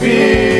vive.